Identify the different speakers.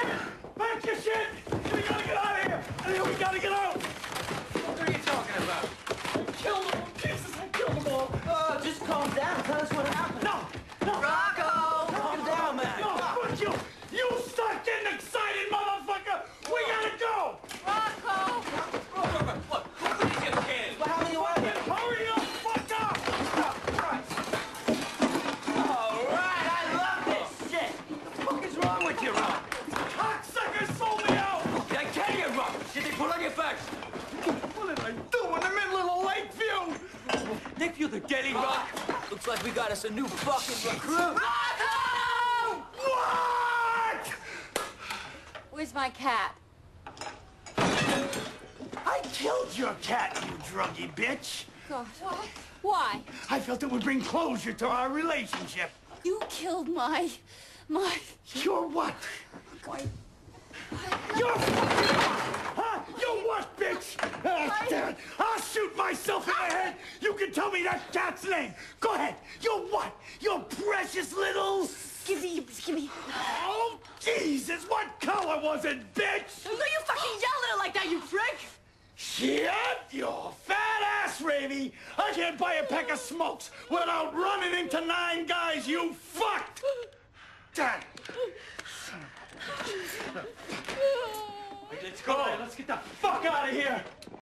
Speaker 1: shit! Pack your shit! We gotta get out of here! We gotta get out!
Speaker 2: What are you talking about?
Speaker 1: I killed them! Jesus, I killed them all!
Speaker 3: Uh, just calm down. Tell us what happened.
Speaker 1: No! No!
Speaker 3: Rocco! Calm down, man.
Speaker 1: No, fuck you! You start getting excited, motherfucker! We gotta go!
Speaker 4: Rocco!
Speaker 2: Look, look, look, look at these kids.
Speaker 3: What happened to you?
Speaker 1: Hurry up! Fuck up!
Speaker 3: All right, I love this shit.
Speaker 2: What is wrong with you, Rock?
Speaker 1: Cocksucker sold me out!
Speaker 2: I tell you, Rock. Did they put on your facts?
Speaker 1: What did I do in the middle of the Lakeview?
Speaker 2: Lakeview, the Daily Rock. Looks like we got us a new fucking recruit.
Speaker 1: What?
Speaker 4: Where's my cat?
Speaker 1: I killed your cat, you druggy bitch!
Speaker 4: God. Why?
Speaker 1: I felt it would bring closure to our relationship.
Speaker 4: You killed my... my...
Speaker 1: You're what?
Speaker 4: my...
Speaker 1: You're fucking what? Huh? You're what, bitch? Ah, damn it. I'll shoot myself in the head. You can tell me that cat's name. Go ahead. You're what? You're precious little...
Speaker 4: Give me...
Speaker 1: Oh, Jesus. What color was it, bitch?
Speaker 4: No, you fucking yell at it like that, you prick!
Speaker 1: Shit, you fat ass, Ravy. I can't buy a pack of smokes without running into nine guys, you fucked. Dad.
Speaker 2: Let's go.
Speaker 1: Let's get the fuck out of here.